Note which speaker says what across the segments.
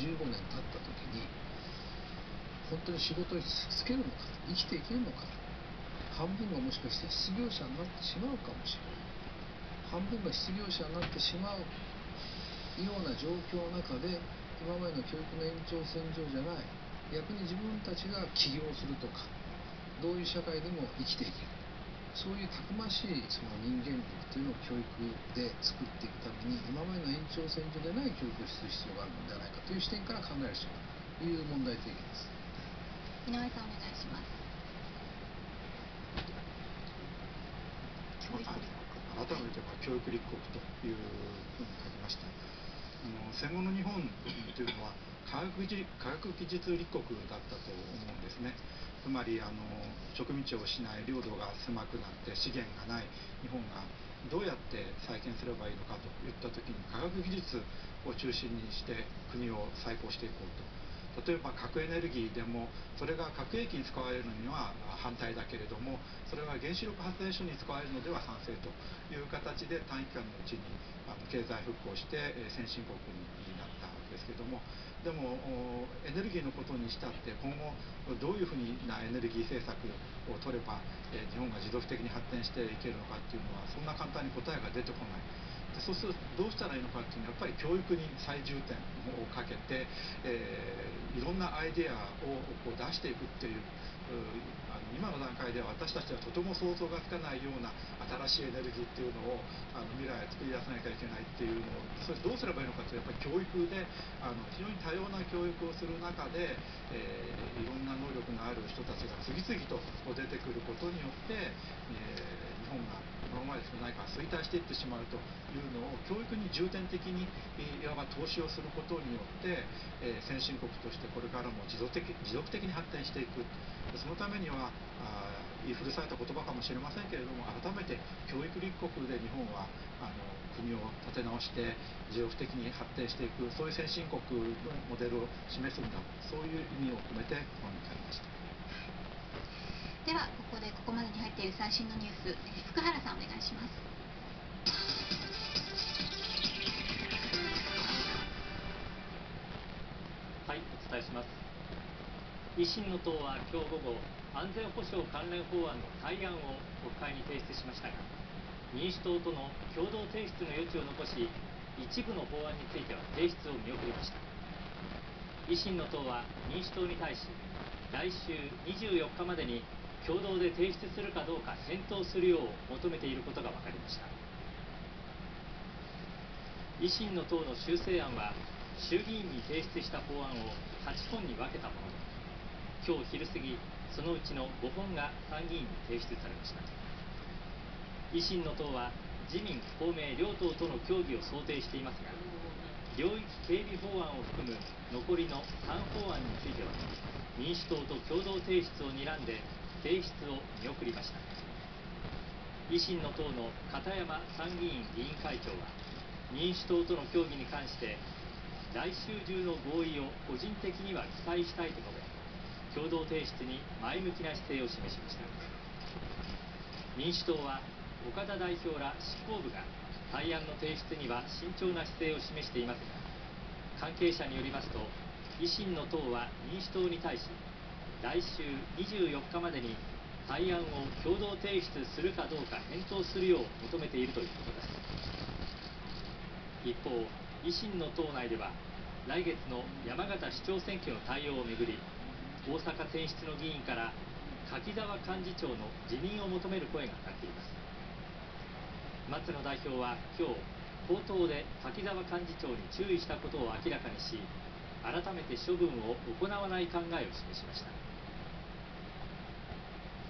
Speaker 1: 15年経った時に本当に仕事に就けるのか生きていけるのか半分がもしかして失業者になってしまうかもしれない。半分が失業者になってしまうような状況の中で今までの教育の延長線上じゃない。逆に自分たちが起業するとかどういう社会でも生きていける。そういうたくましいその人間力っていうのを教育で作っていくために今までの延長線上でない教育をする必要があるのではないかという視点から考える必要があるという問題提起です。
Speaker 2: 井上さんお願いします。
Speaker 3: 教育立国改めてまあ教育立国というふうに書きました。あの戦後の日本というのは科学技術立国だったと思うんですね。つまりあの植民地を失い領土が狭くなって資源がない日本がどうやって再建すればいいのかといった時に科学技術を中心にして国を再興していこうと。例えば核エネルギーでもそれが核兵器に使われるのには反対だけれどもそれは原子力発電所に使われるのでは賛成という形で短期間のうちにあの経済復興して先進国になったわけですけれどもでもエネルギーのことにしたって今後どういうふうなエネルギー政策を取れば日本が持続的に発展していけるのかっていうのはそんな簡単に答えが出てこない。でそうするとどうしたらいいのかっていうのはやっぱり教育に最重点をかけて、えー、いろんなアイデアをこう出していくっていう今の段階では私たちはとても想像がつかないような新しいエネルギーっていうのをあの未来を作り出さなきゃいけないっていうのをそれどうすればいいのかというとやっぱり教育であの非常に多様な教育をする中で、えー、いろんな能力のある人たちが次々と出てくることによって、えー本が今まで少ないから衰退していってしまうというのを教育に重点的にいわば投資をすることによって、え先進国としてこれからも持続的持続的に発展していく。そのためにはあ言い古された言葉かもしれませんけれども改めて教育立国で日本はあの国を立て直して持続的に発展していくそういう先進国のモデルを示すんだそういう意味を込めて本に書きました。
Speaker 2: ではここでここまでに入っている最新のニュース福原さんお願いします
Speaker 4: はいお伝えします維新の党は今日午後安全保障関連法案の対案を国会に提出しましたが民主党との共同提出の余地を残し一部の法案については提出を見送りました。維新の党は民主党に対し来週24日までに共同で提出するかどうか検討するよう求めていることが分かりました。維新の党の修正案は衆議院に提出した法案を8本に分けたもので今日昼過ぎそのうちの5本が参議院に提出されました。維新の党は自民公明両党との協議を想定していますが領域警備法案を含む残りの3法案については民主党と共同提出を睨んで提出を見送りました。維新の党の片山参議院議員会長は民主党との協議に関して来週中の合意を個人的には期待したいと述べ共同提出に前向きな姿勢を示しました。民主党は岡田代表ら執行部が対案の提出には慎重な姿勢を示していますが関係者によりますと維新の党は民主党に対し来週24日までに対案を共同提出するかどうか検討するよう求めているということです。一方維新の党内では来月の山形市長選挙の対応をめぐり大阪選出の議員から柿沢幹事長の辞任を求める声が上がっています。松野代表は今日口頭で柿沢幹事長に注意したことを明らかにし改めて処分を行わない考えを示しました。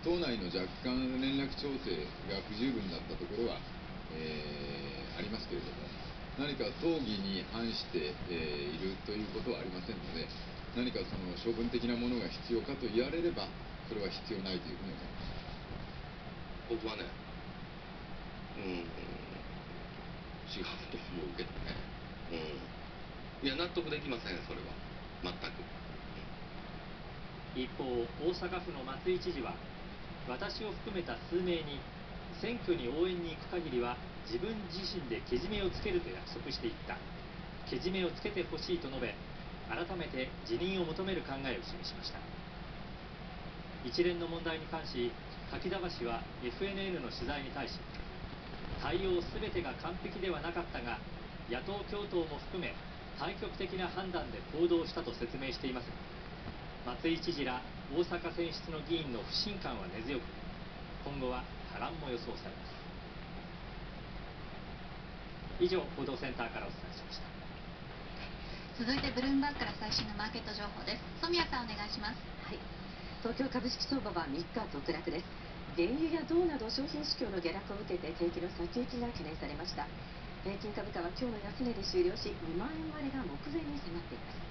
Speaker 5: 党内の若干連絡調整が不十分だったところは、えー、ありますけれども、何か討議に反して、えー、いるということはありませんので、何かその処分的なものが必要かと言われれば、それは必要ないというふうに思います。
Speaker 6: 僕はね、うん、違うと思うけどね。うん。いや、納得できません、それは。全く。
Speaker 4: 一方、大阪府の松井知事は、私を含めた数名に選挙に応援に行く限りは自分自身でけじめをつけると約束していったけじめをつけてほしいと述べ改めて辞任を求める考えを示しました。一連の問題に関し柿沢氏は FNN の取材に対し対応すべてが完璧ではなかったが野党共闘も含め対極的な判断で行動したと説明しています。が松井知事ら大阪選出の議員の不信感は根強く今後は波乱も予想されます。以上報道センターからお伝えしました。
Speaker 2: 続いてブルームバーグから最新のマーケット情報です。染谷さんお願いします。
Speaker 7: はい、東京株式相場は3日続落です。原油や銅など商品市況の下落を受けて景気の先行きが懸念されました。平均株価は今日の安値で終了し2万円割れが目前に迫っています。